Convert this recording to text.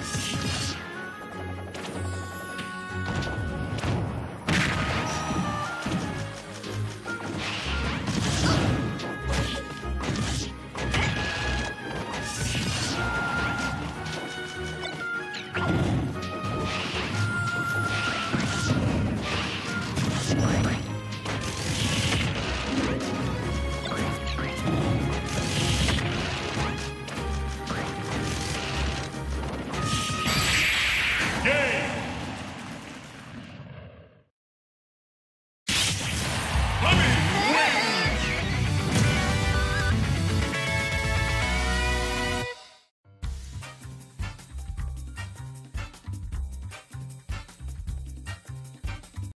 あ!